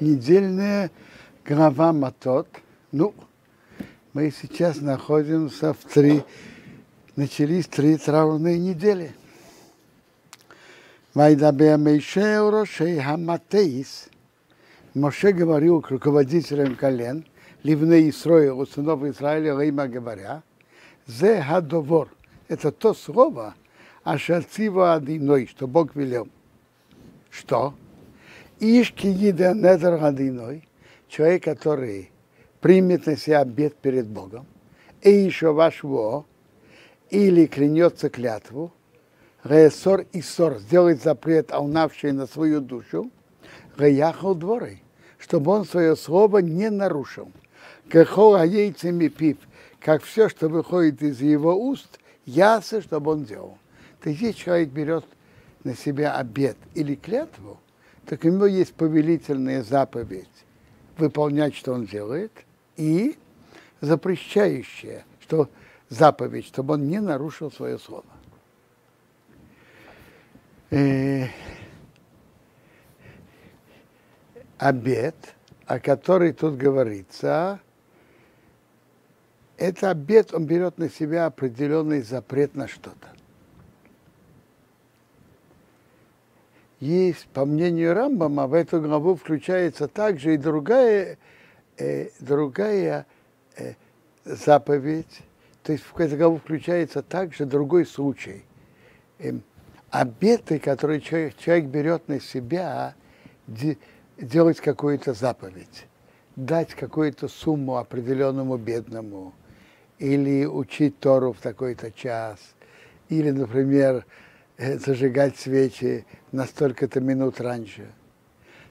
недельная глава Матот. Ну, мы сейчас находимся в три, начались три траурные недели. Вайдабе Мейше Урошей Хаматеис. Моше говорил к руководителям колен, Ливне Исроил, у сынов Израиля, Рима говоря, Зе Хадовор. Это то слово, Ашацива Адиной, что Бог велел. Что? Ишки еда недер Адиной, человек, который примет на себя обед перед Богом, и еще вашего, или клянется клятву, Реесор и сор сделает запрет, аунавший на свою душу, Реяхал дворы, чтобы он свое слово не нарушил. Кехол яйцами пив, как все, что выходит из его уст, ясно, чтобы он делал. То есть, если человек берет на себя обед или клятву, так у него есть повелительная заповедь выполнять, что он делает, и запрещающая, что заповедь, чтобы он не нарушил свое слово. Э, обед, о который тут говорится, это обед, он берет на себя определенный запрет на что-то. Есть, по мнению Рамбама, в эту главу включается также и другая, э, другая э, заповедь, то есть в эту главу включается также другой случай. Э, обеты, которые человек, человек берет на себя, де, делать какую-то заповедь, дать какую-то сумму определенному бедному, или учить Тору в такой-то час, или, например, зажигать свечи на столько-то минут раньше.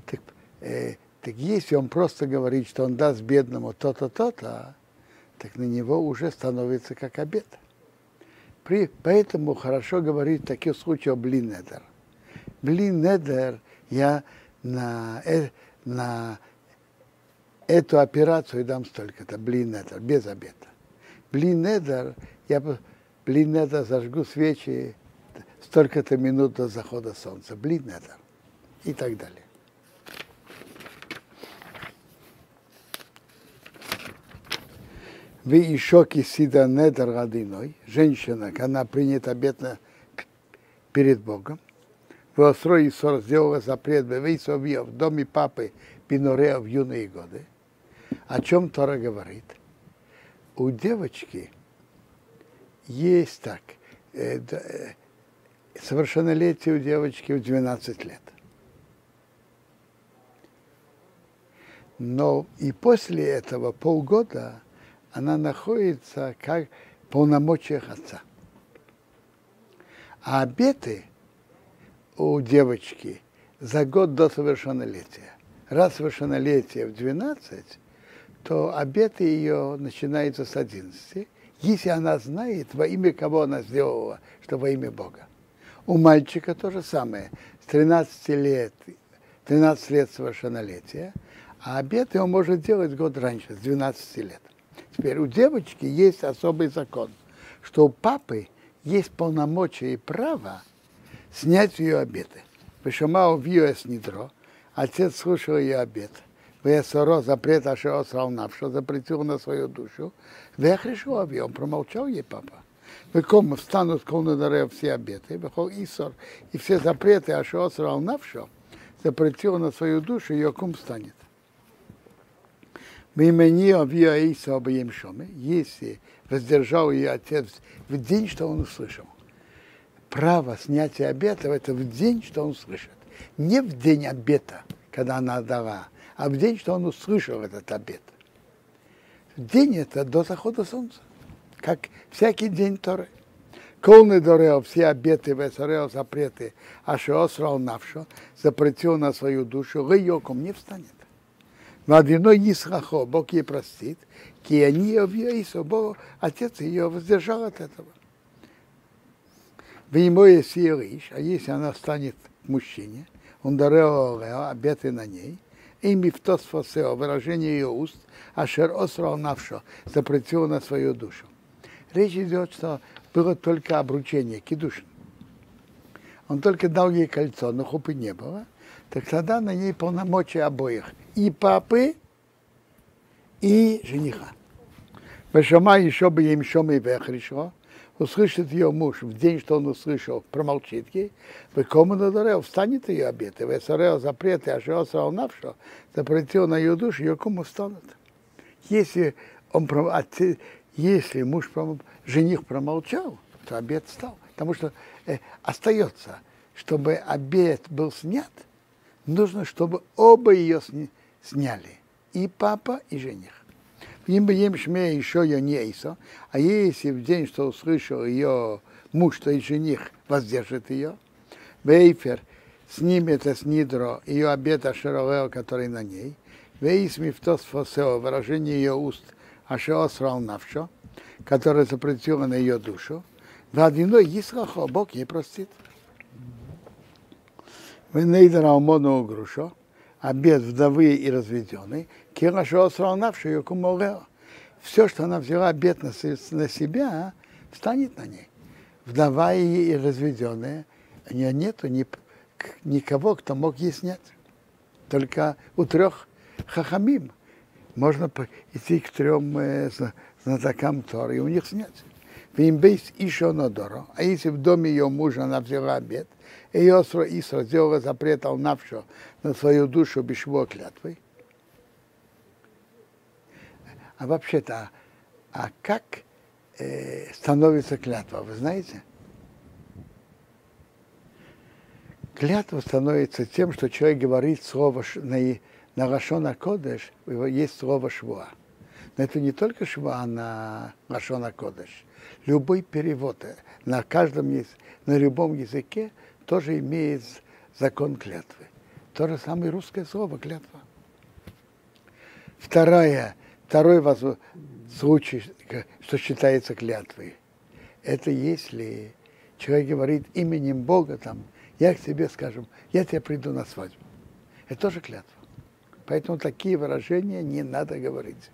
Так, э, так если он просто говорит, что он даст бедному то-то, то-то, так на него уже становится как обед. При, поэтому хорошо говорить в таких случаях блин недер. Блин недер я на, э, на эту операцию дам столько-то, блин недер, без обеда. Блин недер, я блин недер зажгу свечи столько-то минут до захода солнца. Блин недер. И так далее. Вы еще кисида недер родиной, женщина, она принята обетно перед Богом, в Осрой Исор сделала запрет в доме папы Пинорея в юные годы. О чем Тора говорит? У девочки есть так, э, э, совершеннолетие у девочки в 12 лет. Но и после этого полгода она находится как в полномочиях отца. А обеты у девочки за год до совершеннолетия. Раз совершеннолетие в 12, то обеты ее начинаются с 11, если она знает, во имя кого она сделала, что во имя Бога. У мальчика то же самое. С 13 лет, 13 лет совершеннолетия, а обеты он может делать год раньше, с 12 лет. Теперь у девочки есть особый закон, что у папы есть полномочия и право снять ее обеты. Вышамау виоэс нидро, отец слушал ее обет. Весоро запрет ашео сравнавшо, запретил на свою душу. Вехрешу ави, он промолчал ей папа. Веком встанут колнадаре все обеты, вехол исор, и все запреты ашео сравнавшо, запретил на свою душу, ее кум станет. Мимени авиа Иса обоим шоме, если воздержал ее отец в день, что он услышал. Право снятия обета это в день, что он услышит. Не в день обета, когда она дала, а в день, что он услышал этот обет. День это до захода солнца, как всякий день Торы. Колны дорео, все обеты, весорео, запреты, а шеосрал навшо, запретил на свою душу, гайоком не встанет. Но одиной Исхахо, Бог ей простит, ки они объясу, Бог, отец ее воздержал от этого. В ему есть Ириш, а если она станет мужчине, он дарил обеты на ней, и мифтос фосео, выражение ее уст, ашер осрал навшо, запретил на свою душу. Речь идет, что было только обручение, кидушин. Он только дал ей кольцо, но хупы не было. так тогда на ней полномочия обоих. И папы, и жениха. Вешама еще бы им шома и вехришо, услышит ее муж в день, что он услышал, промолчит ей, вы кому надарел, встанет ее обед, и весорел запреты, а что срал навшо, запретил на ее душу, ее кому встанут. Если он, если муж, жених промолчал, то обед стал. Потому что э, остается, чтобы обед был снят, нужно, чтобы оба ее сняли. И папа, и жених. Им бы им шме еще ее не эйсо, а если в день, что услышал ее муж, то и жених воздержит ее, Вейфер снимет с нидро ее обед Ашеролео, который на ней, Вейс мифтос фосео, выражение ее уст, Ашео срал навшо, которое запретило на ее душу, Вадиной Исрахо, Бог ей простит. Венейдер Алмону Грушо, обед вдовы и разведенный, Кирашо сравнавший ее куморео. Все, что она взяла обед на, на себя, станет на ней. Вдова и разведенная, у нее нету ни, никого, кто мог ей снять. Только у трех хахамим можно идти к трем э, знатокам Торы и у них снять. Вимбейс еще нодоро. А если в доме ее мужа она взяла обед, и Йосра Исра сделала запрет навшо на свою душу бешво клятвой. А вообще-то, а как э, становится клятва, вы знаете? Клятва становится тем, что человек говорит слово на, на Рашона Кодеш, есть слово швуа. Но это не только шва на Рашона Кодеш любой перевод на каждом на любом языке тоже имеет закон клятвы. То же самое русское слово клятва. Вторая, второй случай, что считается клятвой, это если человек говорит именем Бога, там, я к тебе, скажем, я тебе приду на свадьбу. Это тоже клятва. Поэтому такие выражения не надо говорить.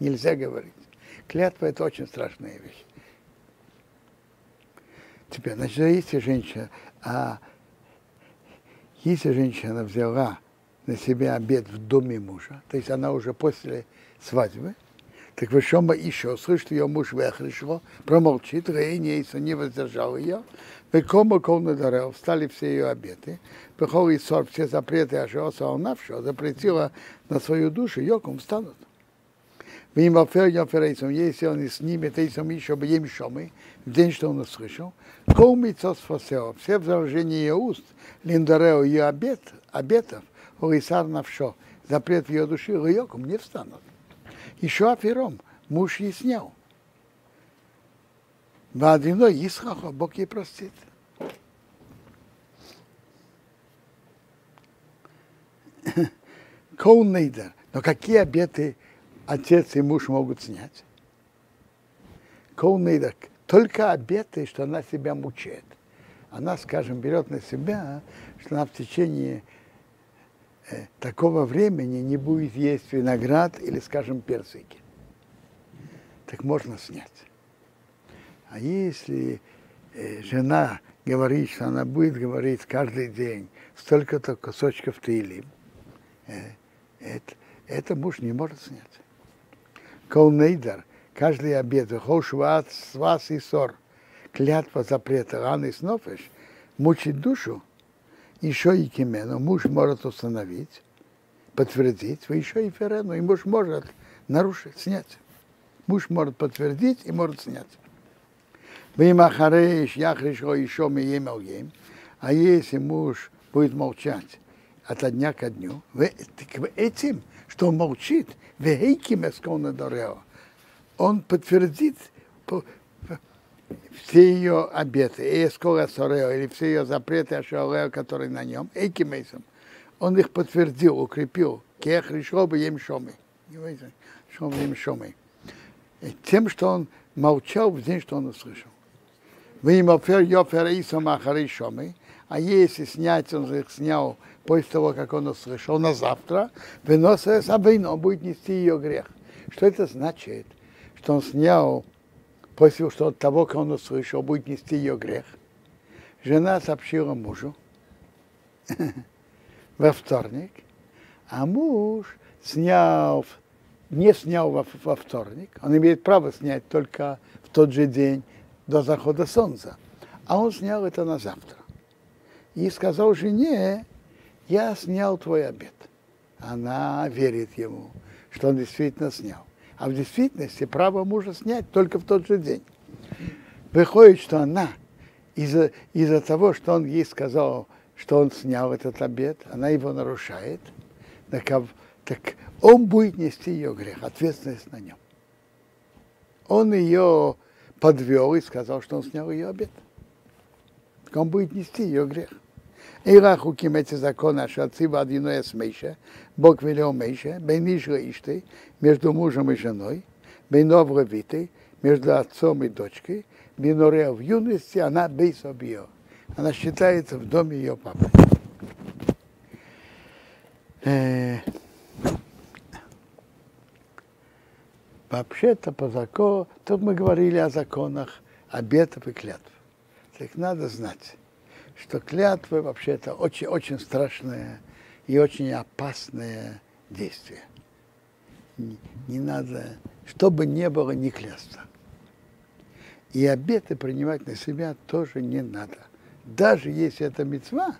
Нельзя говорить. Клятва – это очень страшная вещь. Теперь, значит, если женщина, а если женщина взяла на себя обед в доме мужа, то есть она уже после свадьбы, так вы Вышома еще слышит, ее муж выехал, промолчит, Рейнейса не воздержал ее, Векома колна дарел, встали все ее обеты, Пехол и сор, все запреты, а Ашиоса Алнавшо, запретила на свою душу, Йоком встанут. Если он снимет Эйсом еще бы им шомы, в день, что он услышал, Кол Мицос Фасео, все возражения ее уст, Линдарео ее обет, обетов, Орисар Навшо, запрет в ее души, Райоком не встанут. Еще Афером, муж ей снял. Вадиной Исхаха, Бог ей простит. Кол Нейдер. Но какие обеты отец и муж могут снять. Коунейдак. Только обеты, что она себя мучает. Она, скажем, берет на себя, что она в течение такого времени не будет есть виноград или, скажем, персики. Так можно снять. А если э, жена говорит, что она будет говорить каждый день столько-то кусочков тылим, э, это, это муж не может снять. Колнейдер, каждый обед, хошват, свас и сор, клятва запрета, раны и снофеш, мучить душу, еще и кимену, муж может установить, подтвердить, вы еще и ферену, и муж может нарушить, снять. Муж может подтвердить и может снять. Вы махареш, яхриш, еще мы ем а если муж будет молчать от дня ко дню, этим, что он молчит, он подтвердит все ее обеты, и скоро или все ее запреты Ашорео, которые на нем, Эйкимейсом, он их подтвердил, укрепил. Кех решил бы им шомы. Шом им шомы. Тем, что он молчал в день, что он услышал. Вы им офер йофер исам ахари шомы, а если снять, он их снял после того, как он услышал, на завтра, выносит Сабейн, он будет нести ее грех. Что это значит? Что он снял после того, как он услышал, будет нести ее грех. Жена сообщила мужу, во вторник, а муж снял, не снял во, во вторник, он имеет право снять только в тот же день до захода солнца, а он снял это на завтра. И сказал жене, я снял твой обед. Она верит ему, что он действительно снял. А в действительности право мужа снять только в тот же день. Выходит, что она из-за из того, что он ей сказал, что он снял этот обед, она его нарушает, так, так он будет нести ее грех, ответственность на нем. Он ее подвел и сказал, что он снял ее обед. Так он будет нести ее грех. И рахуким эти законы, что отцива одиное с Мейше, Бог велел Мейше, бейнишра ишты, между мужем и женой, бейнов ревиты, между отцом и дочкой, бейнорея в юности, она бейсобио. Она считается в доме ее папы. Вообще-то по закону, тут мы говорили о законах обетов и клятв. Так надо знать, что клятвы вообще-то очень, очень страшное и очень опасное действие. Не, не надо, чтобы не было, не клясться. И обеты принимать на себя тоже не надо. Даже если это мецва,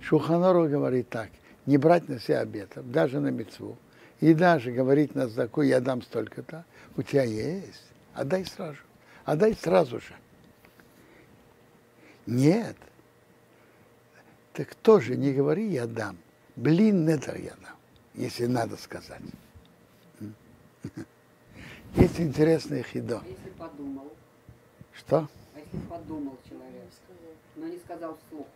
Шуханору говорит так, не брать на себя обетов, даже на мецву. И даже говорить на знаку, я дам столько-то, у тебя есть, отдай сразу, отдай сразу же. Нет, так тоже не говори, я дам. Блин, недер я дам, если надо сказать. Есть интересное хидо. А если подумал? Что? А если подумал человек, но не сказал вслух?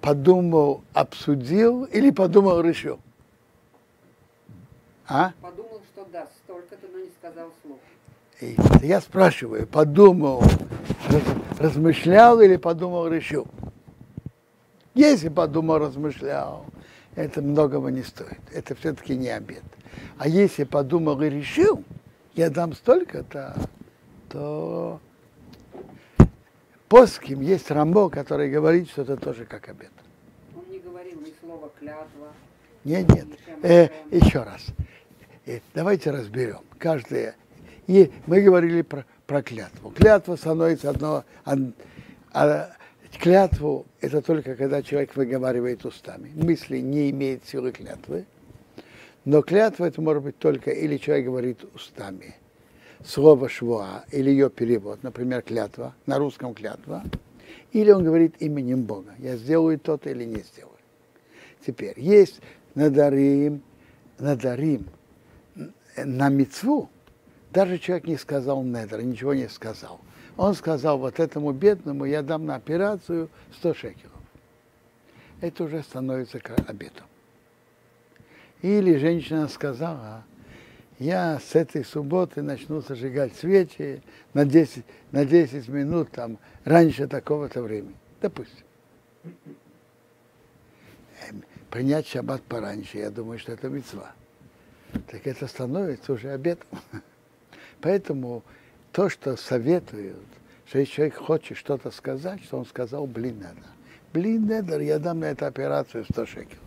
Подумал, обсудил или подумал, решил? А? Подумал, что даст столько-то, но не сказал вслух. И я спрашиваю, подумал, размышлял или подумал, решил? Если подумал, размышлял, это многого не стоит. Это все-таки не обед. А если подумал и решил, я дам столько-то, то поским есть Рамбо, который говорит, что это тоже как обед. Он не говорил ни слова клятва. Нет, нет. Э, еще раз. Э, давайте разберем. Каждое. И мы говорили про, про клятву. Клятва становится одно, а, Клятву – это только когда человек выговаривает устами. Мысли не имеет силы клятвы. Но клятва это может быть только или человек говорит устами. Слово швуа или ее перевод, например, клятва, на русском клятва, или он говорит именем Бога. Я сделаю то-то или не сделаю. Теперь, есть надарим, надарим на мецву, даже человек не сказал недр, ничего не сказал – он сказал, вот этому бедному я дам на операцию 100 шекелов. Это уже становится обетом. Или женщина сказала, я с этой субботы начну зажигать свечи на 10, на 10 минут там, раньше такого-то времени. Допустим. Эм, принять шаббат пораньше, я думаю, что это мецва. Так это становится уже обетом. Поэтому то, что советуют, что если человек хочет что-то сказать, что он сказал блин недер. Блин недер, я дам на эту операцию 100 шекелов.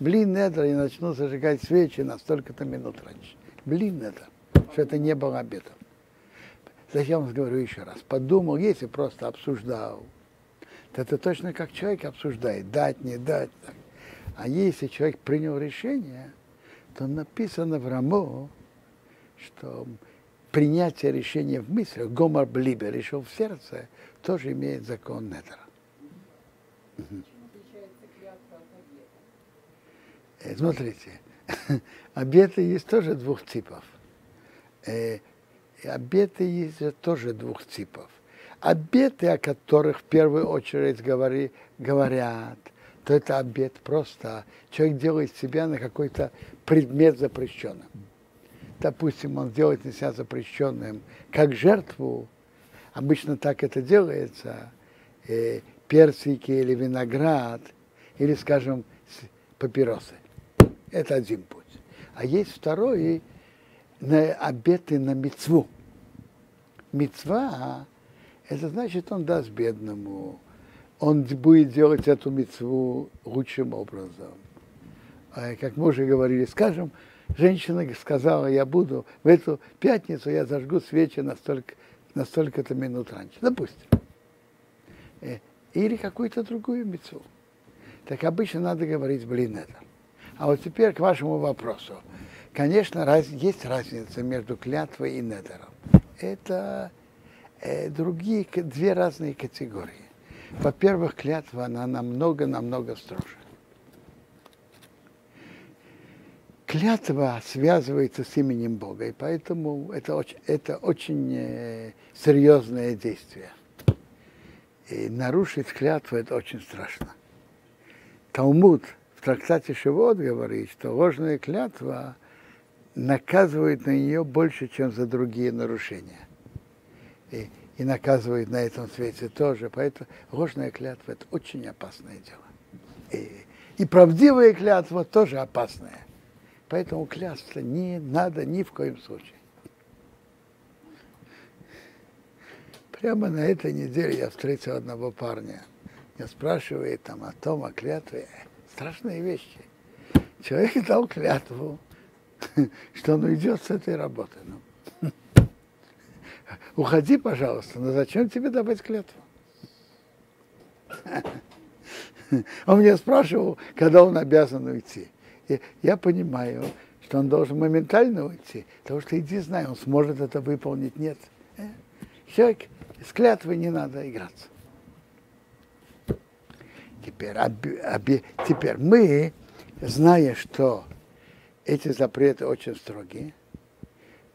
Блин недер, я начну зажигать свечи на столько-то минут раньше. Блин недер, что это не было обедом. Зачем я говорю еще раз? Подумал, если просто обсуждал, то это точно как человек обсуждает, дать, не дать. Так. А если человек принял решение, то написано в Рамо, что принятие решения в мыслях, гомор блибе, решил в сердце, тоже имеет закон Недера. Э, смотрите, обеты есть тоже двух типов. Э, обеты есть тоже двух типов. Обеты, о которых в первую очередь говори, говорят, то это обет просто. Человек делает себя на какой-то предмет запрещенным допустим, он делает на себя запрещенным как жертву, обычно так это делается, э, персики или виноград, или, скажем, папиросы. Это один путь. А есть второй, на обеты на мецву. Мецва, это значит, он даст бедному, он будет делать эту мецву лучшим образом. А, как мы уже говорили, скажем, женщина сказала, я буду в эту пятницу, я зажгу свечи на столько, на столько-то минут раньше. Допустим. Э, или какую-то другую мецву. Так обычно надо говорить, блин, это. А вот теперь к вашему вопросу. Конечно, раз, есть разница между клятвой и недером. Это э, другие, две разные категории. Во-первых, клятва, она намного-намного строже. Клятва связывается с именем Бога, и поэтому это очень, это очень э, серьезное действие. И нарушить клятву это очень страшно. Талмуд в трактате Шивот говорит, что ложная клятва наказывает на нее больше, чем за другие нарушения. И, и наказывает на этом свете тоже. Поэтому ложная клятва – это очень опасное дело. И, и правдивая клятва тоже опасная. Поэтому клясться не надо ни в коем случае. Прямо на этой неделе я встретил одного парня. Я спрашиваю там о том, о клятве. Страшные вещи. Человек дал клятву, что он уйдет с этой работы. Ну. Уходи, пожалуйста, но зачем тебе давать клятву? Он меня спрашивал, когда он обязан уйти. Я понимаю, что он должен моментально уйти, потому что иди знай, он сможет это выполнить. Нет. Э? Человек с клятвой не надо играться. Теперь, оби, оби, теперь мы, зная, что эти запреты очень строгие,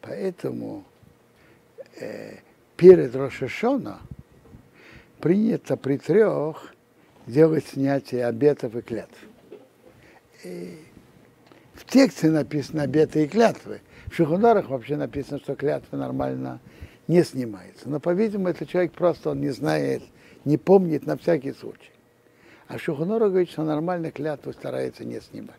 поэтому э, перед Рошашона принято при трех делать снятие обетов и клятв. И в тексте написано обеты и клятвы. В Шухунарах вообще написано, что клятвы нормально не снимается. Но, по-видимому, этот человек просто он не знает, не помнит на всякий случай. А Шухунора говорит, что нормально клятву старается не снимать.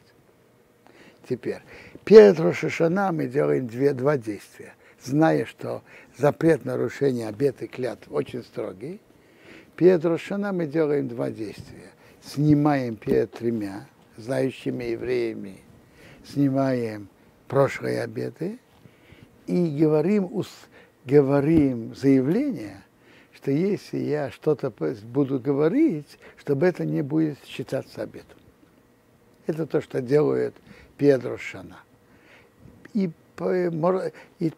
Теперь, перед Рошашана мы делаем две, два действия. Зная, что запрет нарушения обеты клятв очень строгий, перед Рошана мы делаем два действия. Снимаем перед тремя знающими евреями, снимаем прошлые обеты и говорим, говорим заявление, что если я что-то буду говорить, чтобы это не будет считаться обетом. Это то, что делает Педро Шана. И, и,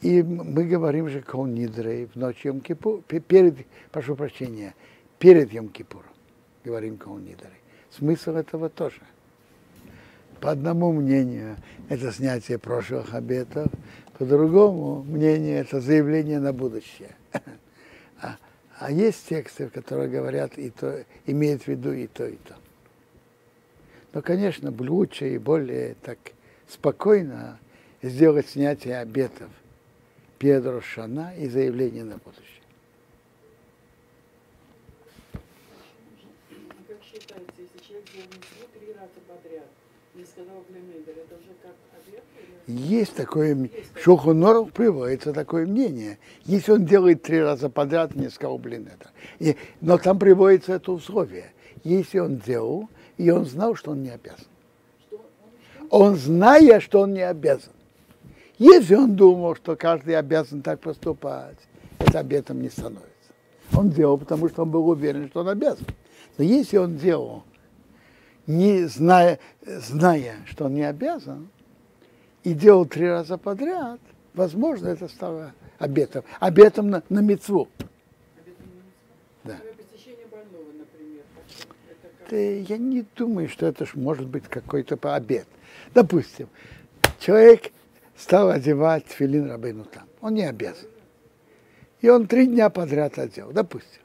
и мы говорим же Кол Нидрей в ночь Йом перед, прошу прощения, перед Йом говорим Кол Нидрей. Смысл этого тоже. По одному мнению это снятие прошлых обетов, по другому мнению это заявление на будущее. А, а есть тексты, которые говорят и то, имеют в виду и то, и то. Но, конечно, лучше и более так спокойно сделать снятие обетов Педро Шана и заявление на будущее. А как считается, если человек делал три раза подряд, не сказал Блемедер, это уже как обед? Есть такое, в Шухонорах приводится такое мнение. Если он делает три раза подряд, не сказал, блин, это. И, но там приводится это условие. Если он делал, и он знал, что он не обязан. Он, зная, что он не обязан. Если он думал, что каждый обязан так поступать, это обетом не становится. Он делал, потому что он был уверен, что он обязан. Но если он делал, не зная, зная, что он не обязан, и делал три раза подряд, возможно, это стало обетом. Обетом на, на мецву. Да. Это, я не думаю, что это может быть какой-то обед. Допустим, человек стал одевать филин рабыну там. Он не обязан. И он три дня подряд одел, допустим.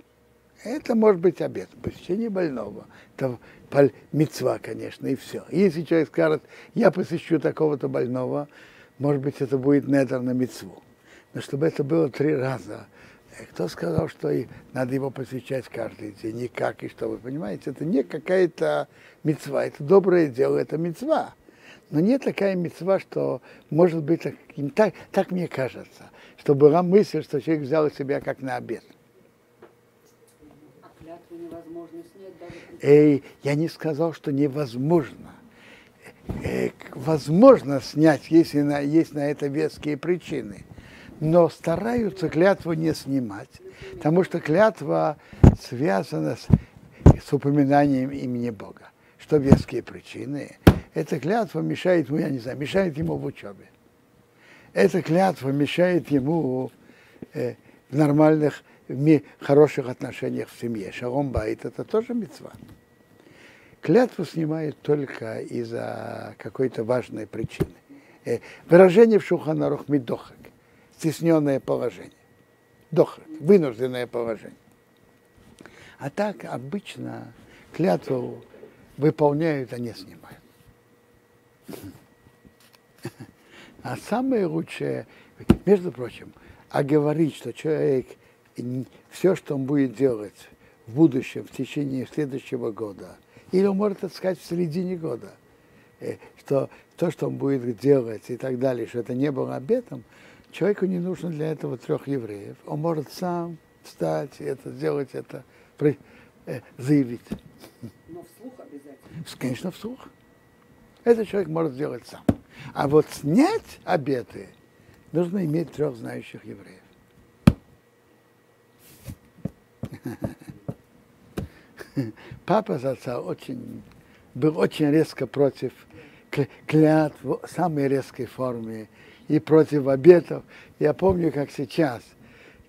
Это может быть обед, посещение больного. Это мецва, конечно, и все. Если человек скажет, я посещу такого-то больного, может быть, это будет недер на мецву. Но чтобы это было три раза, э, кто сказал, что и надо его посещать каждый день, никак, и что вы понимаете, это не какая-то мецва, это доброе дело, это мецва. Но нет такая мецва, что может быть, так, так, так мне кажется, что была мысль, что человек взял себя как на обед. Клятву невозможно снять даже при Эй, я не сказал, что невозможно. Э, возможно снять, если на, есть на это веские причины. Но стараются клятву не снимать, потому что клятва связана с, с упоминанием имени Бога. Что веские причины? Эта клятва мешает ему, я не знаю, мешает ему в учебе. Эта клятва мешает ему э, в нормальных, в хороших отношениях в семье. Шалом байт это тоже мецва. Клятву снимают только из-за какой-то важной причины. Э, выражение в Шуханарух мидохак. Стесненное положение. Дохак. Вынужденное положение. А так обычно клятву выполняют, а не снимают. А самое лучшее, между прочим, а говорить, что человек все, что он будет делать в будущем, в течение следующего года, или он может это сказать в середине года, э, что то, что он будет делать и так далее, что это не было обетом, человеку не нужно для этого трех евреев. Он может сам встать и это сделать, это э, заявить. Но вслух обязательно. Конечно, вслух. Это человек может сделать сам. А вот снять обеты нужно иметь трех знающих евреев. Папа Заца очень, был очень резко против кля- клятв в самой резкой форме и против обетов. Я помню, как сейчас,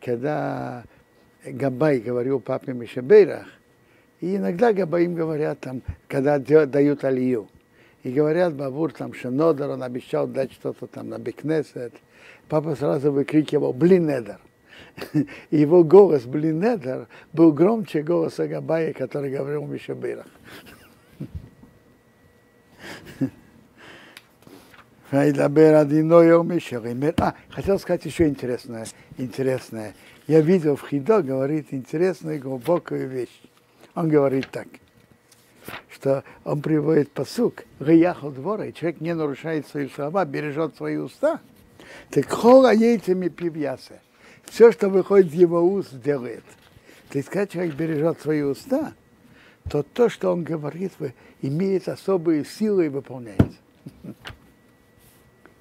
когда Габай говорил папе Мишебейрах, и иногда Габаим говорят там, когда дают алию. И говорят, Бабур там Шенодер, он обещал дать что-то там на Бекнесет. Папа сразу выкрикивал Блинедер. И его голос Блинедер был громче голоса Габая, который говорил Мишеример. А, хотел сказать еще интересное, интересное. Я видел в Хидо, говорит интересную глубокую вещь. Он говорит так, что он приводит посук, Гаяхал двора, и человек не нарушает свои слова, бережет свои уста. Так хола яйцами пивьяса. Все, что выходит из его уст, делает. То есть, когда человек бережет свои уста, то то, что он говорит, имеет особые силы и выполняется.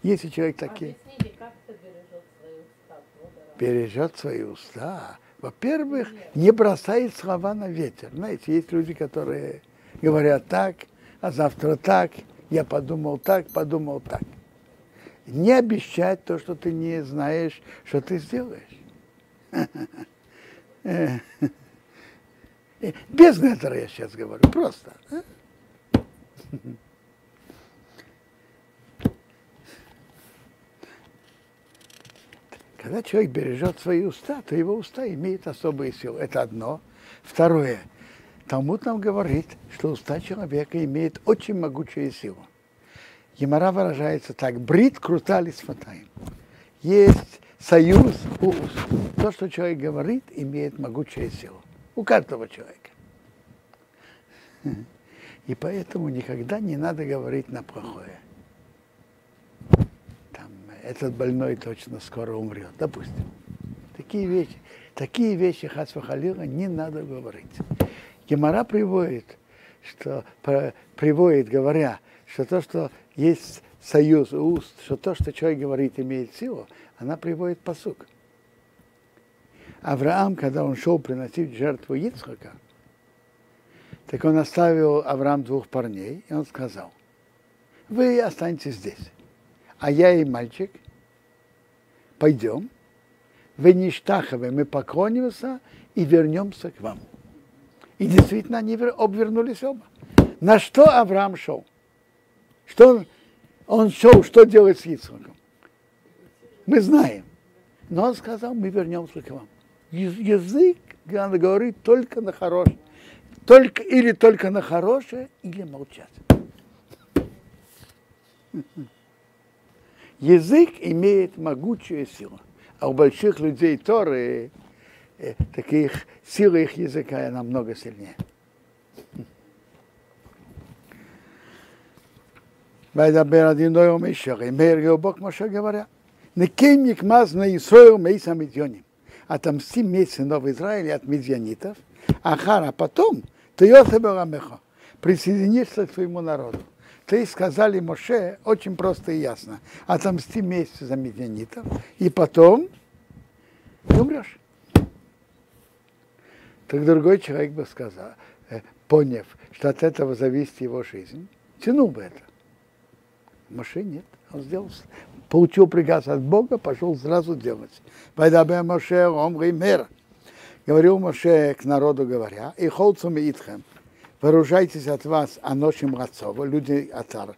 Если человек такие бережет свои уста, во-первых, не бросает слова на ветер. Знаете, есть люди, которые говорят так, а завтра так, я подумал так, подумал так. Не обещать то, что ты не знаешь, что ты сделаешь. Э, Без этого я сейчас говорю, просто. Когда человек бережет свои уста, то его уста имеют особые силы. Это одно. Второе. Талмуд нам говорит, что уста человека имеют очень могучую силу. Емара выражается так. Брит крутали с фатаем. Есть союз у уст. То, что человек говорит, имеет могучую силу. У каждого человека. И поэтому никогда не надо говорить на плохое. Там, этот больной точно скоро умрет, допустим. Такие вещи, такие вещи Хасвахалила не надо говорить. Гемора приводит, что приводит, говоря, что то, что есть союз уст, что то, что человек говорит, имеет силу, она приводит посук. Авраам, когда он шел приносить жертву Ицхака, так он оставил Авраам двух парней, и он сказал, вы останетесь здесь, а я и мальчик пойдем, в Ништахове мы поклонимся и вернемся к вам. И действительно они вер- обвернулись оба. На что Авраам шел? Что он, он шел, что делать с Ицхаком? Мы знаем. Но он сказал, мы вернемся к вам. Яз- Язык, он говорит только на хорошее. Только, или только на хорошее, или молчать. Язык имеет могучую силу. А у больших людей Торы э, таких сила их языка намного сильнее. וידבר אדינוי ומישרי, מאיר גאובו, כמו שגבריה. נקים נקמז на Исроил мейс המדיונים. Отомсти месть сынов Израиля от медианитов, Ахара, потом ты Йосебеламеха, присоединишься к своему народу. Ты сказали Моше очень просто и ясно. Отомсти месть за медианитов, и потом ты умрешь. Так другой человек бы сказал, э, поняв, что от этого зависит его жизнь, тянул бы это. Моше нет. Он сделал, получил приказ от Бога, пошел сразу делать. Вайдабе Моше омри мер. Говорил Моше к народу говоря, и холцум итхем, вооружайтесь от вас аношим рацова, люди атар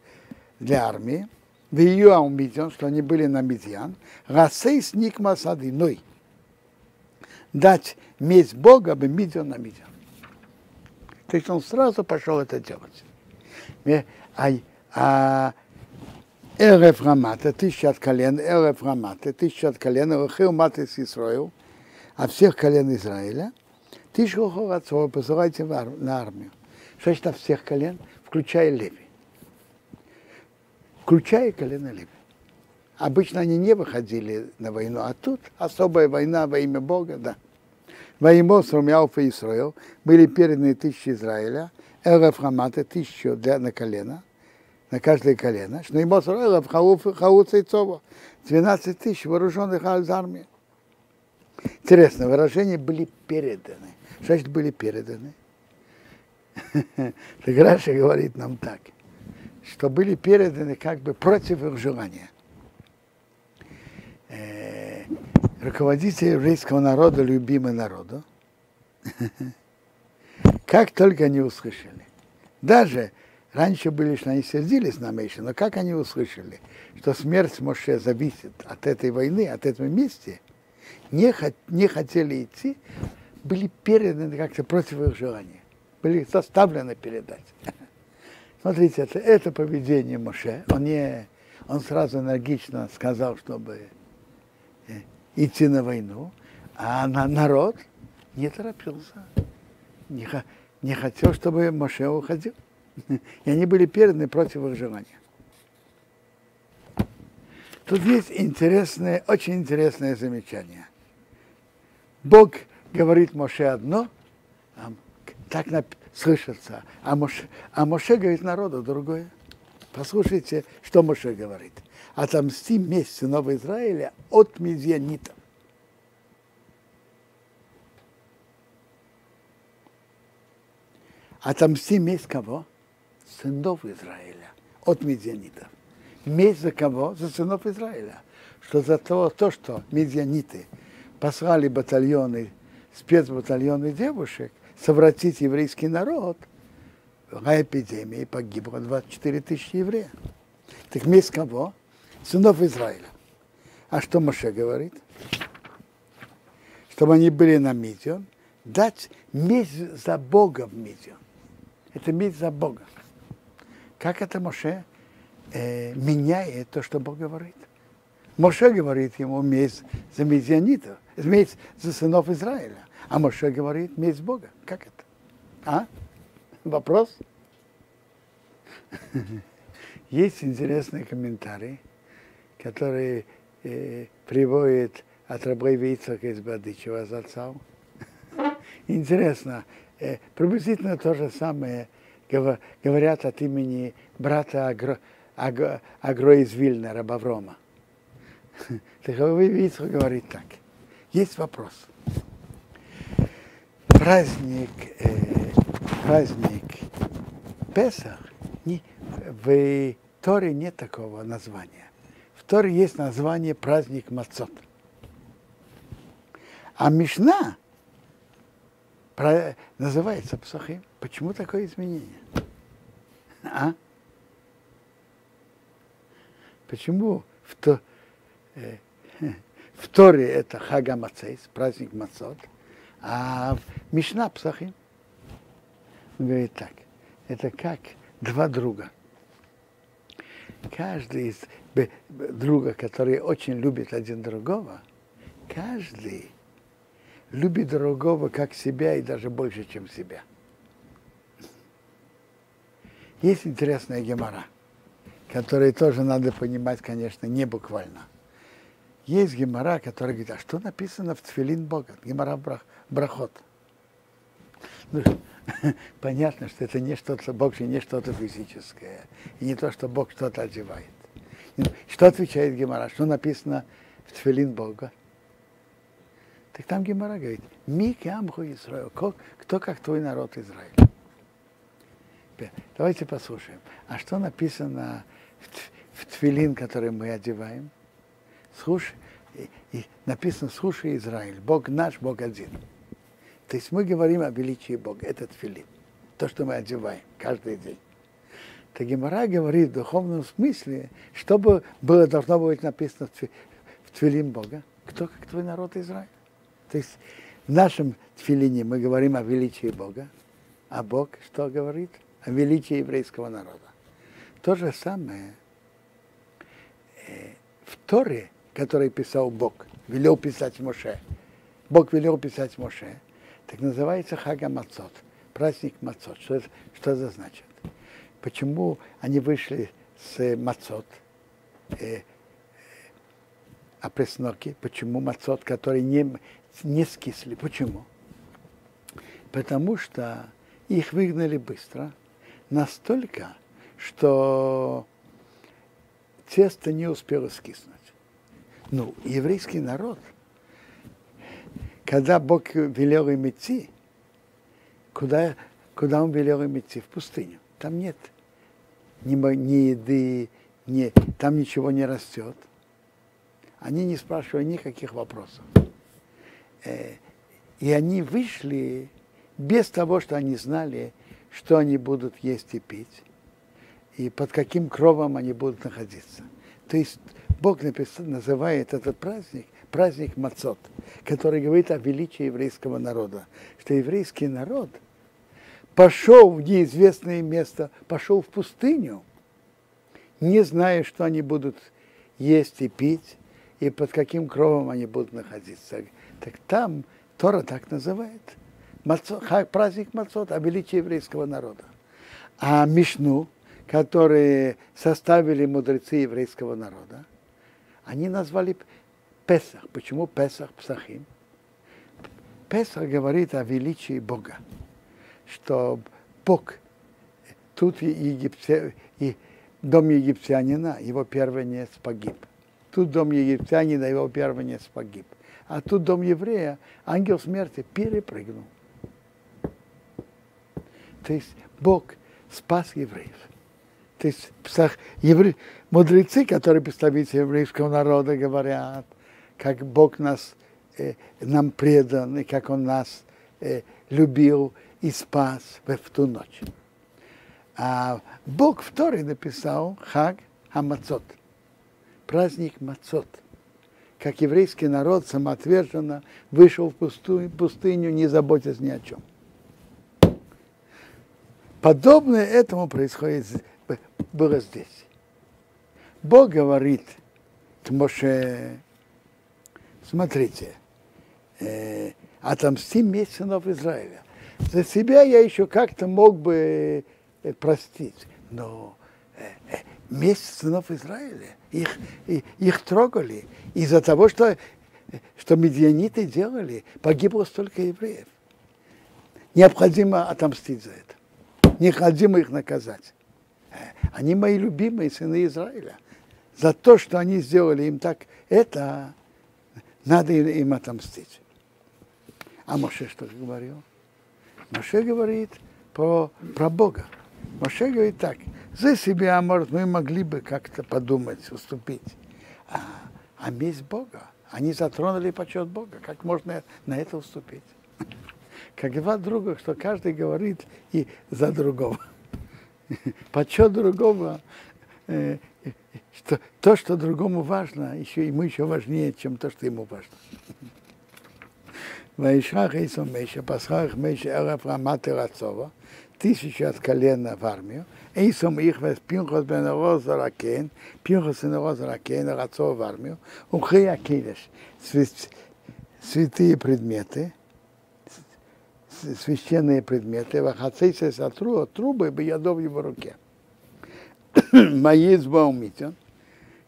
для армии, в ее Мидьян, что они были на Мидьян, расей сник масадиной. Дать месть Бога бы Мидьян на Мидьян. То есть он сразу пошел это делать. А, а Эрев Рамата, тысяча от колен, Эрев Рамата, тысяча от колен, Рахил Матис Исраил, от всех колен Израиля, тысячу Хорацова посылайте на армию. Что значит от всех колен, включая Леви? Включая колено Леви. Обычно они не выходили на войну, а тут особая война во имя Бога, да. Во имя Срумяуфа и Исраил были переданы тысячи Израиля, Эрев Рамата, тысячу для, на колено, на каждое колено. Что ему Срулев, Хауц и Цова. 12 тысяч вооруженных из армии. Интересно, выражения были переданы. Что значит были переданы? Раша говорит нам так, что были переданы как бы против их желания. Э, руководитель еврейского народа, любимый народу, как только они услышали, даже Раньше были, что они сердились на Мейша, но как они услышали, что смерть Моше зависит от этой войны, от этого места, не, не хотели идти, были переданы как-то против их желания, были заставлены передать. Смотрите, это, это поведение Моше, он, не, он сразу энергично сказал, чтобы э, идти на войну, а на, народ не торопился, не, не хотел, чтобы Моше уходил. И они были переданы против их желания. Тут есть интересное, очень интересное замечание. Бог говорит Моше одно, а так слышится, а Моше, а Моше говорит народу другое. Послушайте, что Моше говорит. Отомсти месть сынов Израиля от Мизьянитов. Отомсти месть кого? Сынов Израиля от медианитов. Месть за кого? За сынов Израиля. Что за то, то что медианиты послали батальоны, спецбатальоны девушек совратить еврейский народ, в эпидемии погибло 24 тысячи евреев. Так месть кого? Сынов Израиля. А что Моше говорит? Чтобы они были на Мидион, дать месть за Бога в Мидион. Это месть за Бога. Как это Моше э, меняет то, что Бог говорит? Моше говорит ему месть за медианитов, месть за сынов Израиля. А Моше говорит месть Бога. Как это? А? Вопрос? Есть интересный комментарий, который э, приводит от Вейцака из Бадычева за отцом. Интересно, э, приблизительно то же самое говорят от имени брата Агро, Агро, Агро из Вильна, Рабаврома. Таховый Вицху говорит так. Есть вопрос. Праздник, э, праздник Песах, не, в Торе нет такого названия. В Торе есть название праздник Мацот. А Мишна называется Псахим. Почему такое изменение? А? Почему в, то, э, в Торе это Хага Мацейс, праздник Мацот, а в Мишна Псахим? Он говорит так, это как два друга. Каждый из друга, который очень любит один другого, каждый любит другого как себя и даже больше, чем себя. Есть интересная гемора, которую тоже надо понимать, конечно, не буквально. Есть гемора, которая говорит, а что написано в Тфилин Бога? Гемора брах, Брахот. Ну, понятно, что это не что-то, Бог же не что-то физическое. И не то, что Бог что-то одевает. Что отвечает Гемора? Что написано в Тфилин Бога? Так там Гемора говорит, Мик Ямху Израил, кто как твой народ Израиль. Давайте послушаем. А что написано в, в Тфилин, который мы одеваем? Слушай, и, и написано «Слушай, Израиль, Бог наш, Бог один». То есть мы говорим о величии Бога, этот филин, то, что мы одеваем каждый день. Так Гемора говорит в духовном смысле, чтобы было, должно быть написано в Тфилин Бога, кто как твой народ Израиль. То есть в нашем тфилине мы говорим о величии Бога, а Бог что говорит? О величии еврейского народа. То же самое э, в Торе, который писал Бог, велел писать Моше. Бог велел писать Моше. Так называется Хага Мацот, праздник Мацот. Что, это- что это значит? Почему они вышли с э, Мацот, э, э, а? Почему Мацот, который не, не скисли? Почему? Потому что их выгнали быстро, настолько, что тесто не успело скиснуть. Ну, еврейский народ, когда Бог велел им идти, куда, куда он велел им идти? В пустыню. Там нет ни, ни еды, ни, там ничего не растет. Они не спрашивали никаких вопросов. Э, И они вышли без того, что они знали, что они будут есть и пить, и под каким кровом они будут находиться. То есть Бог напис- называет этот праздник праздник Мацот, который говорит о величии еврейского народа, что еврейский народ пошел в неизвестное место, пошел в пустыню, не зная, что они будут есть и пить, и под каким кровом они будут находиться. Так там Тора так называет. Мацот, ха- праздник Мацот, о величии еврейского народа. А Мишну, которые составили мудрецы еврейского народа, они назвали Песах. Почему Песах Псахим? Песах говорит о величии Бога, что Бог, тут египте, и дом египтянина, его первенец погиб. Тут дом египтянина, его первенец погиб. А тут дом еврея, ангел смерти перепрыгнул. То есть Бог спас евреев. То есть псах, евре, мудрецы, которые представители еврейского народа, говорят, как Бог нас, э, нам предан, и как Он нас э, любил и спас в, в ту ночь. А Бог в Торе написал Хаг Хамацот, праздник Мацот, как еврейский народ самоотверженно вышел в пустыню, пустыню, не заботясь ни о чем. Подобное этому происходит, было здесь. Бог говорит Моше, смотрите, э, отомсти месть сынов Израиля. За себя я еще как-то мог бы э, простить, но э, э, месть сынов Израиля, их, их трогали из-за того, что, что медианиты делали, погибло столько евреев. Необходимо отомстить за это. Необходимо их наказать. Они мои любимые сыны Израиля. За то, что они сделали им так, это надо им отомстить. А Моше что говорил? Моше говорит про, про Бога. Моше говорит так, за себя, может, мы могли бы как-то подумать, уступить. А, а месть Бога, они затронули почет Бога, как можно на это уступить? Как два друга, что каждый говорит и за другого. Почет другого, э, что то, что другому важно, еще ему еще важнее, чем то, что ему важно. Исо Меша, Пасхах Меша Эреф Рамат Рацова, тысяча от колена в армию, Эйсом их вес Пинхос бен Ракен, Пинхос Роза Ракен, Рацова в армию, Ухей Акидеш, святые предметы, священные предметы, Вахацейся Сатру, трубы бы ядов в его руке. Мои Митян,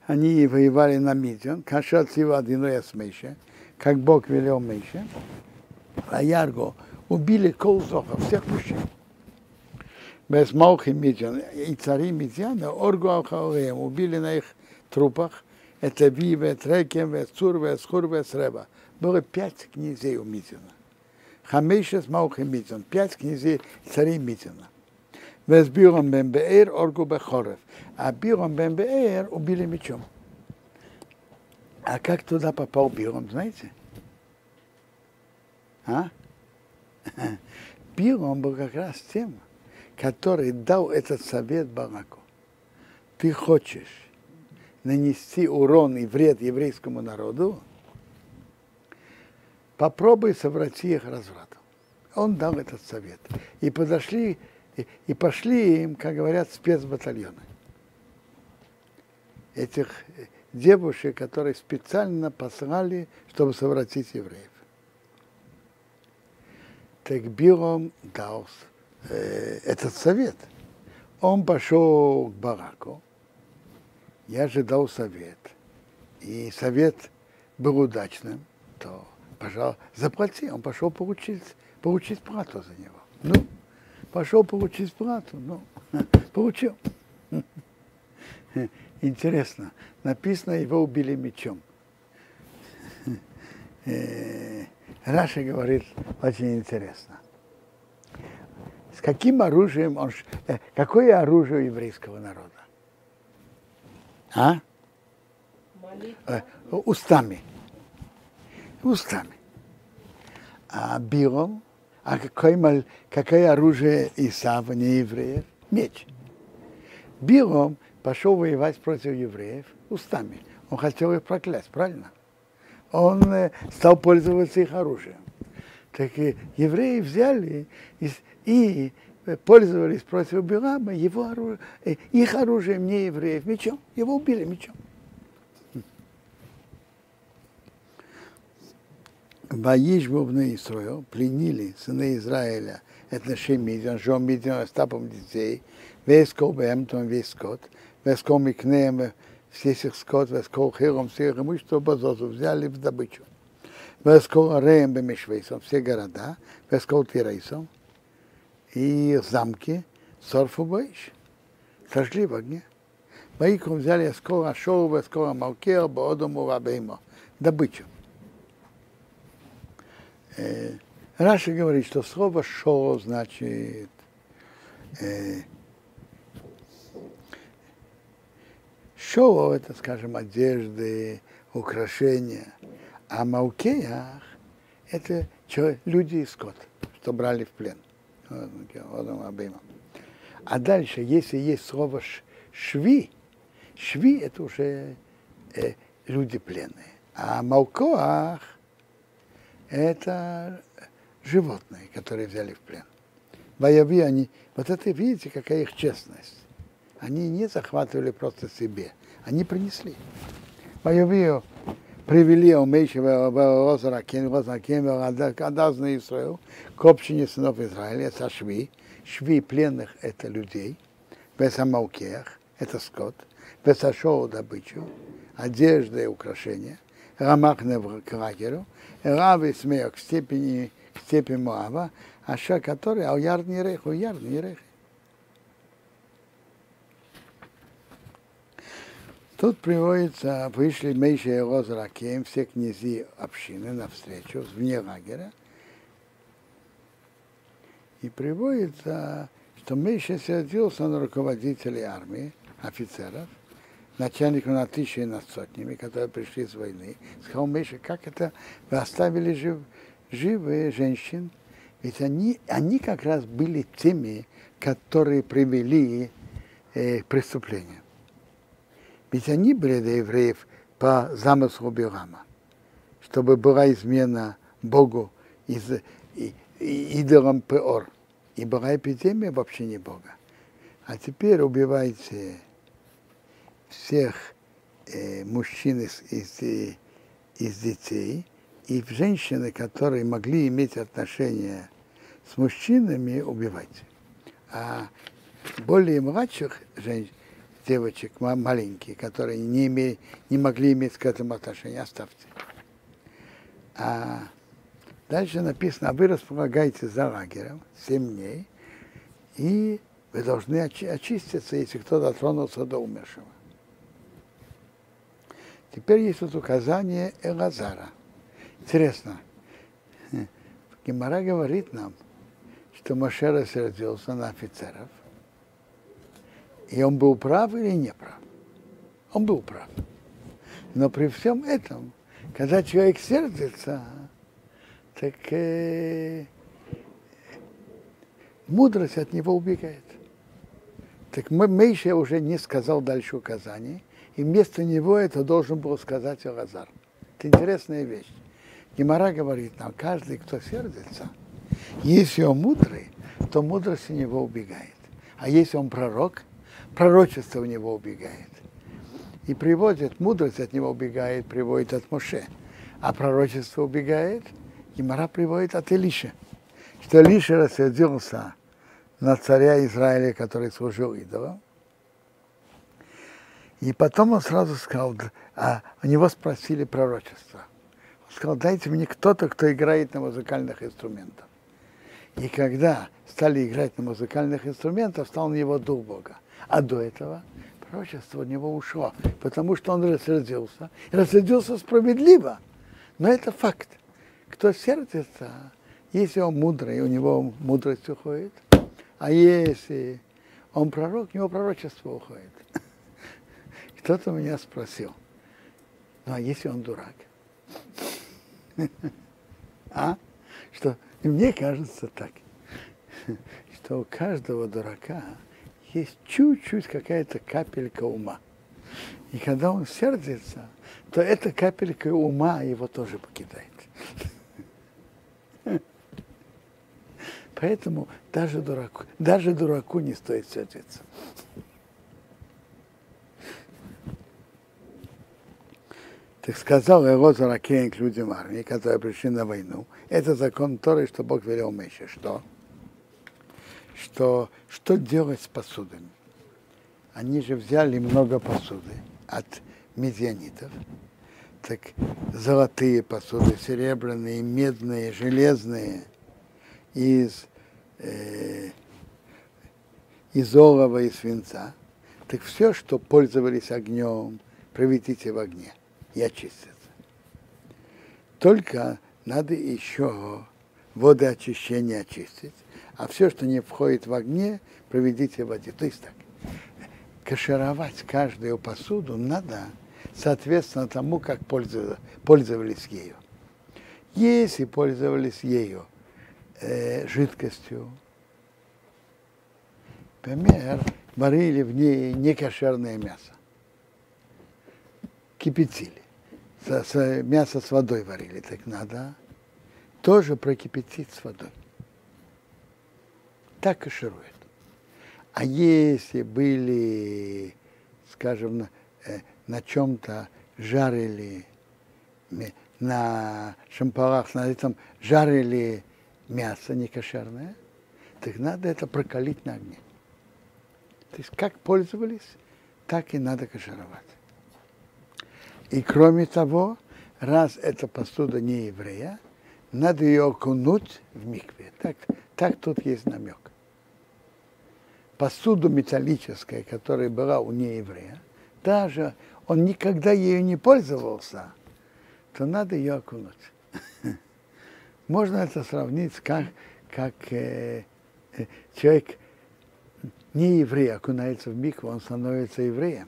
они воевали на Мидян, Кашат Сива Адиноя с Мейше, как Бог велел Мейше, а Ярго убили колзоха, всех мужчин. без малки Мидян и цари Мидяна, орго Алхаорием, убили на их трупах это Эви, Ветрекем, Вецур, Вецхур, Вецреба. Было пять князей у Митина. Хамейшес Маухи Митин, пять князей царей Митина. Везбиром Бембеэр, Оргу Бехорев. А Биром Бембеэр убили мечом. А как туда попал Биром, знаете? А? Биром был как раз тем, который дал этот совет Бараку. Ты хочешь нанести урон и вред еврейскому народу, попробуй соврати их развратом. Он дал этот совет. И подошли, и, и пошли им, как говорят, спецбатальоны. Этих девушек, которые специально послали, чтобы совратить евреев. Так Билом дал э, этот совет. Он пошел к бараку, я же дал совет, и совет был удачным, то, пожалуйста, заплати. Он пошел получить, получить плату за него. Ну, пошел получить плату, ну, получил. Интересно, написано, его убили мечом. Э, Раша говорит очень интересно. С каким оружием он... э, Какое оружие у еврейского народа? А? Молитва. Э, Устами. Устами. А Билом, а какое, какое оружие Исава, не евреев? Меч. Билом пошел воевать против евреев устами. Он хотел их проклясть, правильно? Он э, стал пользоваться их оружием. Так евреи взяли и, и э, пользовались против Билама его оружием, их оружием, не евреев, мечом. Его убили мечом. Ваишбу в Израил, пленили сыны Израиля, это Шемидиан, Жон Мидиан, Остапом детей, весь кол Бемтон, весь скот, весь кол Микнеем, всех их скот, весь кол Хиром, все их имущество Базозу взяли в добычу. Весь кол Ареем Бемишвейсом, все города, весь кол Тирейсом, и замки, Сорфу Баиш, сожгли в огне. Ваиком взяли скол Ашоу, весь кол Малкео, Баодому, Вабеймо, добычу. Э, Раша говорит, что слово шо значит э, шоу это, скажем, одежды, украшения, а маукеях это люди и скот, что брали в плен. А дальше, если есть слово шви, шви это уже э, люди пленные. А маукоах это животные, которые взяли в плен. Бояви они, вот это видите, какая их честность. Они не захватывали просто себе, они принесли. Бояви привели умеющего озера Кен, озера Кен, Адаз на Израил, к общине сынов Израиля, это шви. Шви пленных – это людей, без амалкех – это скот, без ашоу – добычу, одежда и украшения, рамах кракеру, Рав и смех к степени, к степени Моава, аша который ал ярдный реху, ярдный Тут приводится, вышли Мейша и Розракем, все князи общины навстречу, вне лагеря. И приводится, что Мейша сердился на руководителей армии, офицеров, начальнику над тысячей и над сотнями, которые пришли с войны. Сказал Мейша, как это вы оставили жив, живые женщин? Ведь они, они как раз были теми, которые привели э, преступление. Ведь они были для евреев по замыслу Бирама, чтобы была измена Богу из, и, и, идолам Пеор. И была эпидемия в общине Бога. А теперь убивайте всех э, мужчин из, из, э, из детей и женщины, которые могли иметь отношения с мужчинами, убивайте. А более младших женщин, девочек ма- маленькие, которые не, имели, не могли иметь к этому отношения, оставьте. А Дальше написано, вы располагаете за лагерем 7 дней, и вы должны очи- очиститься, если кто дотронулся до умершего. Теперь есть вот указание Элазара. Интересно, Гемара говорит нам, что Моше рассердился на офицеров, и он был прав или не прав? Он был прав. Но при всем этом, когда человек сердится, так э, мудрость от него убегает. Так Мейша уже не сказал дальше указаний, и вместо него это должен был сказать Алазар. Это интересная вещь. Гемара говорит нам, каждый, кто сердится, если он мудрый, то мудрость у него убегает. А если он пророк, пророчество у него убегает. И приводит, мудрость от него убегает, приводит от Моше. А пророчество убегает, Гемара приводит от Илиша. Что Илиша рассердился на царя Израиля, который служил идолам. И потом он сразу сказал, а у него спросили пророчество. Он сказал, дайте мне кто-то, кто играет на музыкальных инструментах. И когда стали играть на музыкальных инструментах, стал на него дух Бога. А до этого пророчество у него ушло, потому что он рассердился. И рассердился справедливо. Но это факт. Кто сердится, если он мудрый, у него мудрость уходит. А если он пророк, у него пророчество уходит. Кто-то меня спросил, ну а если он дурак? А? Что? И мне кажется так, что у каждого дурака есть чуть-чуть какая-то капелька ума. И когда он сердится, то эта капелька ума его тоже покидает. Поэтому даже дураку, даже дураку не стоит сердиться. Так сказал его Заракейн к людям армии, которые пришли на войну. Это закон Торы, что Бог велел Меше. Что? Что, что делать с посудами? Они же взяли много посуды от медианитов. Так золотые посуды, серебряные, медные, железные, из, э, из олова и свинца. Так все, что пользовались огнем, проведите в огне и очистится. Только надо еще воды очищения очистить, а все, что не входит в огне, проведите в воде. То есть так, кашировать каждую посуду надо соответственно тому, как пользовались, ею. Если пользовались ею э, жидкостью, например, варили в ней некошерное мясо, кипятили, мясо с водой варили, так надо тоже прокипятить с водой. Так каширует. А если были, скажем, на, э, на чем-то жарили, на шампалах, на этом жарили мясо некошерное, так надо это прокалить на огне. То есть как пользовались, так и надо кашировать. И кроме того, раз эта посуда не еврея, надо ее окунуть в микве. Так, так тут есть намек. Посуду металлическую, которая была у нееврея, даже он никогда ею не пользовался, то надо ее окунуть. Можно это сравнить, как, как э, э, человек не еврей окунается в микву, он становится евреем.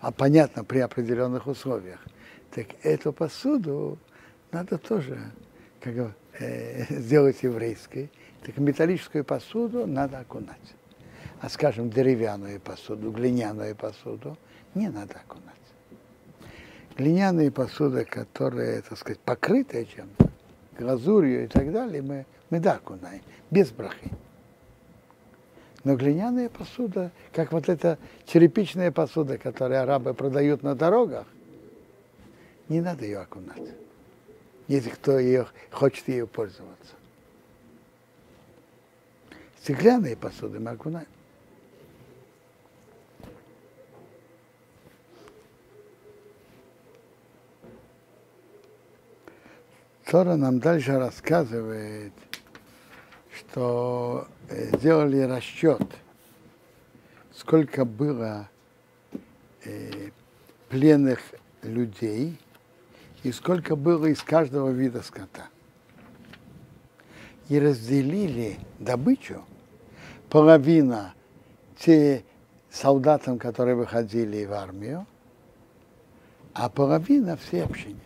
А понятно, при определенных условиях. Так эту посуду надо тоже как, э, сделать еврейской. Так металлическую посуду надо окунать. А скажем, деревянную посуду, глиняную посуду не надо окунать. Глиняные посуды, которые, так сказать, покрыты чем-то, глазурью и так далее, мы, мы да окунаем, без брахи. Но глиняная посуда, как вот эта черепичная посуда, которую арабы продают на дорогах, не надо ее окунать, если кто ее, хочет ею пользоваться. Стеклянные посуды мы окунаем. Тора нам дальше рассказывает, что э, сделали расчет, сколько было э, пленных людей и сколько было из каждого вида скота. И разделили добычу половина те солдатам, которые выходили в армию, а половина всей общине.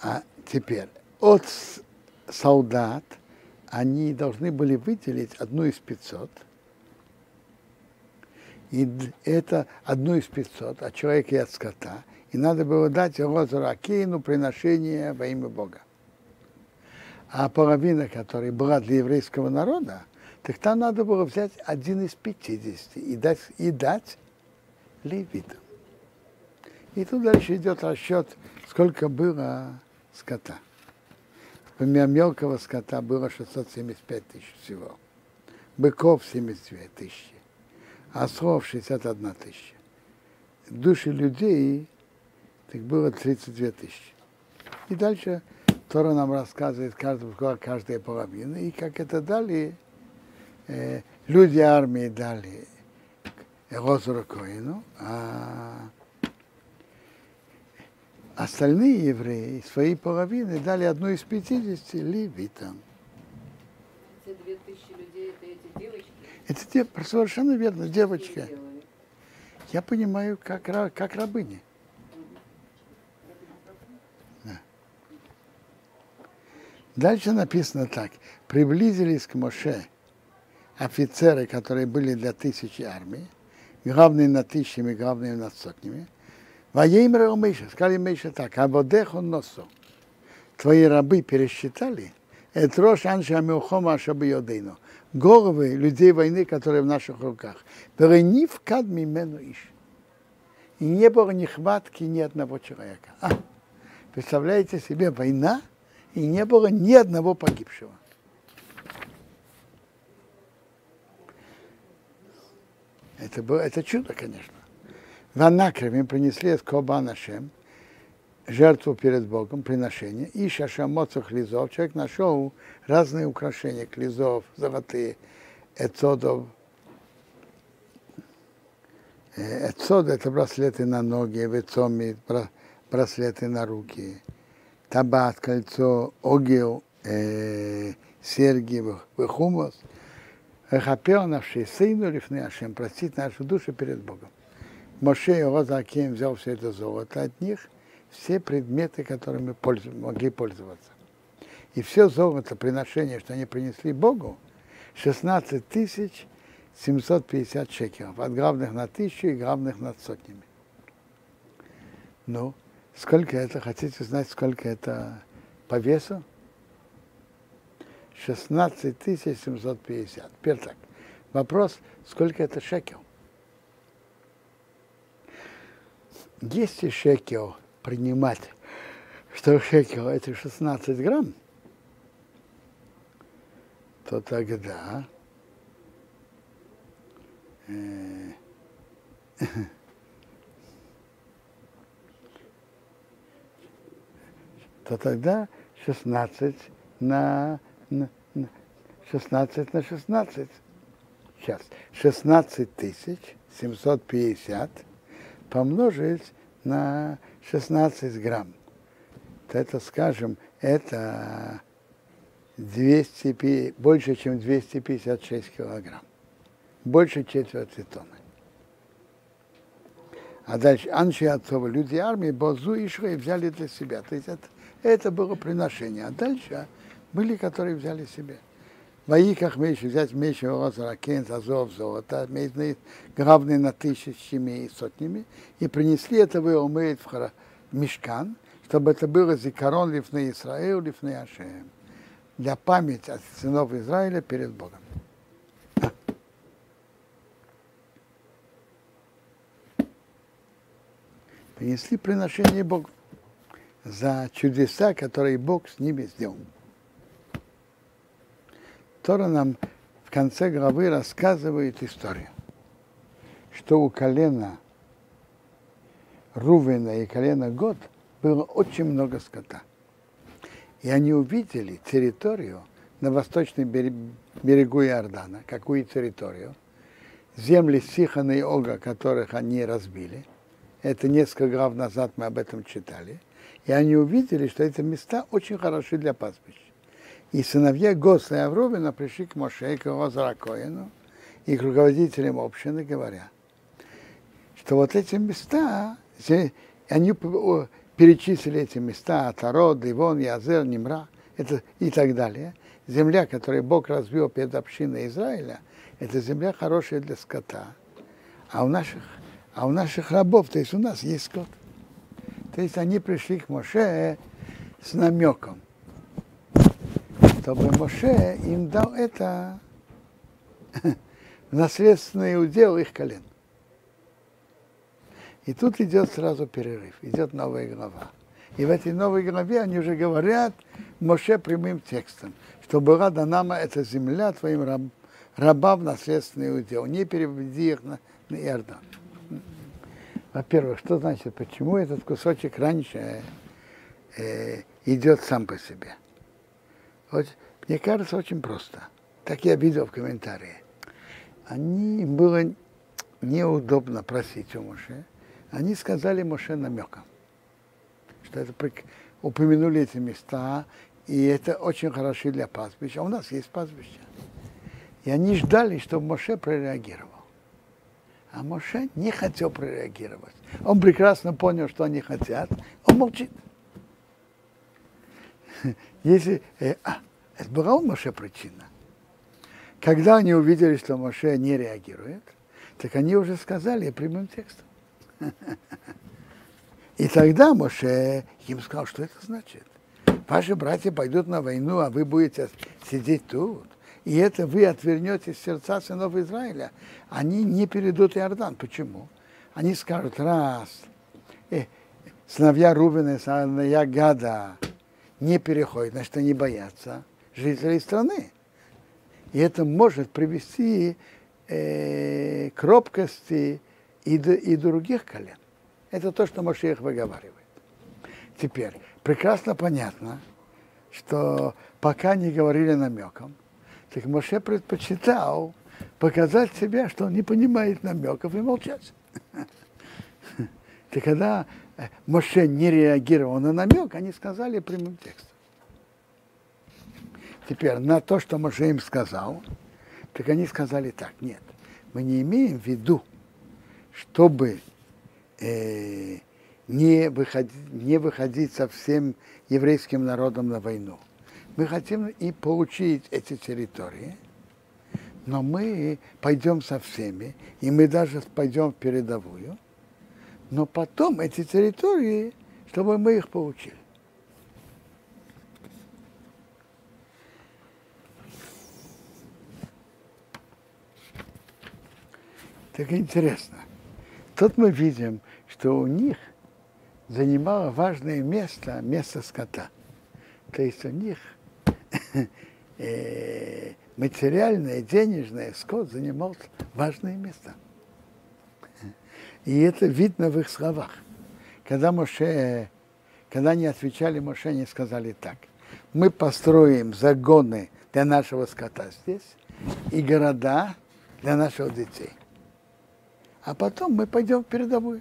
А теперь от солдат они должны были выделить одну из 500. И это одну из 500 от человека и от скота. И надо было дать Розу Акейну приношение во имя Бога. А половина, которая была для еврейского народа, так там надо было взять один из 50 и дать, и дать левитам. И тут дальше идет расчет, сколько было скота. Например, мелкого скота было 675 тысяч всего. Быков 72 тысячи. Ослов 61 тысяча. Души людей так было 32 тысячи. И дальше Тора нам рассказывает каждая, каждая половина, и как это дали, э, люди армии дали Розуру Коину, а остальные евреи свои половины дали одну из 50 левитам. Эти две тысячи людей, это эти девочки? Это дев... совершенно верно, девочка. Я понимаю, как, как рабыни. Дальше написано так. Приблизились к Моше офицеры, которые были для тысячи армий, главные над тысячами, главные над сотнями. Воеймер Мейша, сказали Мейша так, а водеху носу. Твои рабы пересчитали, это рош анша меухома ашабиодейну. Головы людей войны, которые в наших руках. Перенив кад мимену иш. И не было нехватки ни одного человека. А, представляете себе, война, и не было ни одного погибшего. Это, было, это чудо, конечно. В Анакре им принесли из Коба Нашем, жертву перед Богом, приношение, и шашамоцах лизов. Человек нашел разные украшения, клизов, золотые, эцодов. Э, Эцод – это браслеты на ноги, вецоми, бра- браслеты на руки, табат, кольцо, огил, э, серьги, вехумос. Эхапел наши сыну лифны Ашем, простить нашу душу перед Богом. Моше и Розаким взял все это золото от них, все предметы, которыми пользу- могли пользоваться. И все золото, приношение, что они принесли Богу, 16 тысяч 750 шекелов, от главных на тысячу и главных над сотнями. Ну, сколько это, хотите знать, сколько это по весу? 16 тысяч 750. Теперь так. Вопрос, сколько это шекел? Если шекел принимать, что шекел это 16 грамм, то тогда э, то тогда 16 на, на, на 16 на 16. Сейчас. 16 тысяч 750 помножить на 16 грамм. То это, скажем, это 200, пи- больше, чем 256 килограмм. Больше четверти тонны. А дальше Анши отцова, люди армии, Бозу и Швей взяли для себя. То есть это, это было приношение. А дальше были, которые взяли себе. В Аиках меньше взять меньше Розаракен, Азов, золото, медные, главные на тысячами и сотнями, и принесли это в умеет в мешкан, чтобы это было зикарон лифны Исраил, лифны Ашем, для памяти от сынов Израиля перед Богом. Принесли приношение Богу за чудеса, которые Бог с ними сделал. Тора нам в конце главы рассказывает историю, что у колена Рувена и колена Год было очень много скота. И они увидели территорию на восточном берегу Иордана. Какую территорию? Земли Сихана и Ога, которых они разбили. Это несколько глав назад мы об этом читали. И они увидели, что эти места очень хороши для пастбищ. И сыновья Госла и Авровина пришли к Моше, к Озракоину и к руководителям общины, говоря, что вот эти места, они перечислили эти места, Тарод, Ивон, Язер, Нимра это, и так далее. Земля, которую Бог развел перед общиной Израиля, это земля хорошая для скота. А у наших, а у наших рабов, то есть у нас есть скот. То есть они пришли к Моше с намеком, чтобы Моше им дал это в наследственный удел их колен. И тут идет сразу перерыв, идет новая глава. И в этой новой главе они уже говорят Моше прямым текстом, что была дана эта земля твоим раб, рабам в наследственный удел. Не переведи их на, на Иордан. Во-первых, что значит, почему этот кусочек раньше э, идет сам по себе? Вот, мне кажется, очень просто. Так я видел в комментарии. Они было неудобно просить у Моше, они сказали Моше намеком, что это упомянули эти места, и это очень хорошо для пастбища. А у нас есть пастбище. И они ждали, чтобы Моше прореагировал. А Моше не хотел прореагировать. Он прекрасно понял, что они хотят. Он молчит. Если... Э, а, это была у Моше причина. Когда они увидели, что Моше не реагирует, так они уже сказали прямым текстом. И тогда Моше им сказал, что это значит. Ваши братья пойдут на войну, а вы будете сидеть тут. И это вы отвернете сердца сынов Израиля. Они не перейдут Иордан. Почему? Они скажут, раз, э, сыновья Рубина, сыновья Гада не переходят, значит, они боятся жителей страны. И это может привести э, к робкости и, и других колен. Это то, что Машех выговаривает. Теперь, прекрасно понятно, что пока не говорили намеком, так Моше предпочитал показать себя, что он не понимает намеков и молчать. Так когда э, Моше не реагировал на намек, они сказали прямым текстом. Теперь на то, что Моше им сказал, так они сказали так, нет, мы не имеем в виду, чтобы э, не, выходить, не выходить со всем еврейским народом на войну. Мы хотим и получить эти территории, но мы пойдем со всеми, и мы даже пойдем в передовую, но потом эти территории, чтобы мы их получили. Так интересно. Тут мы видим, что у них занимало важное место, место скота. То есть у них э, материальное, денежное, скот занимал важное место. И это видно в их словах. Когда Моше, когда они отвечали Моше, они сказали так. Мы построим загоны для нашего скота здесь и города для наших детей а потом мы пойдем в передовую.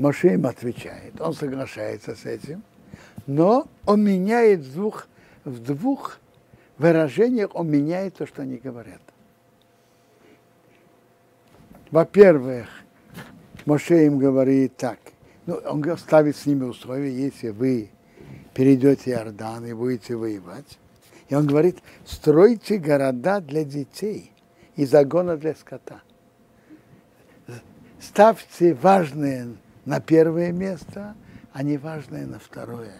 Моше им отвечает, он соглашается с этим, но он меняет двух, в двух выражениях, он меняет то, что они говорят. Во-первых, Моше им говорит так, ну, он ставит с ними условия, если вы перейдете Иордан и будете воевать, и он говорит, стройте города для детей и загона для скота. Ставьте важные на первое место, а не важные на второе.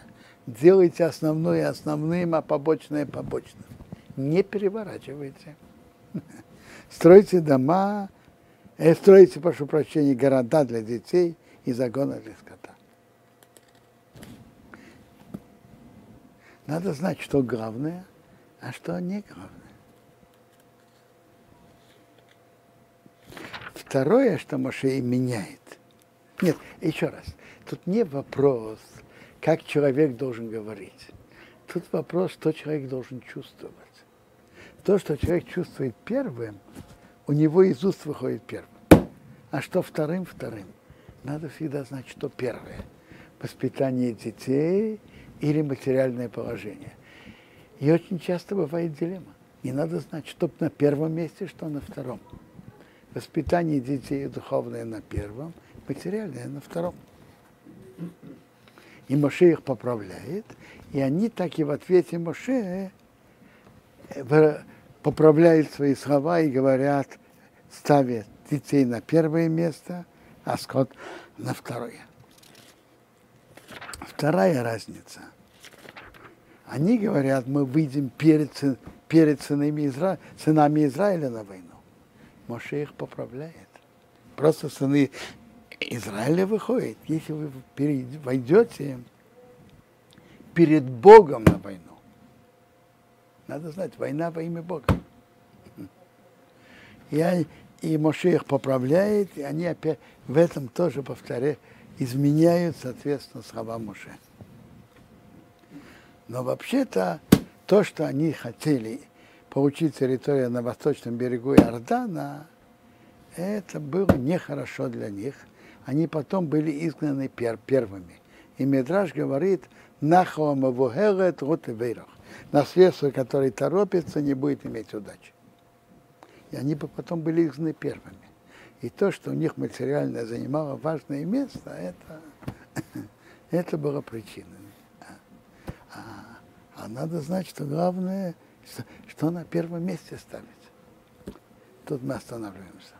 Делайте основное основным, а побочное побочным. Не переворачивайте. Стройте дома, э, стройте, прошу прощения, города для детей и загона для скота. Надо знать, что главное, а что не главное. второе, что Моше и меняет. Нет, еще раз. Тут не вопрос, как человек должен говорить. Тут вопрос, что человек должен чувствовать. То, что человек чувствует первым, у него из уст выходит первым. А что вторым, вторым. Надо всегда знать, что первое. Воспитание детей или материальное положение. И очень часто бывает дилемма. Не надо знать, что на первом месте, что на втором. Воспитание детей духовное на первом, материальное на втором. И Моше их поправляет, и они так и в ответе Моше э, поправляют свои слова и говорят, ставят детей на первое место, а скот на второе. Вторая разница. Они говорят, мы выйдем перед, перед сынами, Изра... сынами Израиля на войну. Моше их поправляет. Просто сыны Израиля выходят. Если вы войдете перед Богом на войну, надо знать, война во имя Бога. И, и Моше их поправляет, и они опять в этом тоже, повторяю, изменяют, соответственно, слова Моше. Но вообще-то то, что они хотели получить территорию на восточном берегу Иордана, это было нехорошо для них. Они потом были изгнаны пер первыми. И Медраж говорит, Нахоама Вухерет Рутевейрах. Наследство, который торопится, не будет иметь удачи. И они бы потом были изгнаны первыми. И то, что у них материально занимало важное место, это, это было причиной. А надо знать, что главное, что, что на первом месте ставить. Тут мы останавливаемся.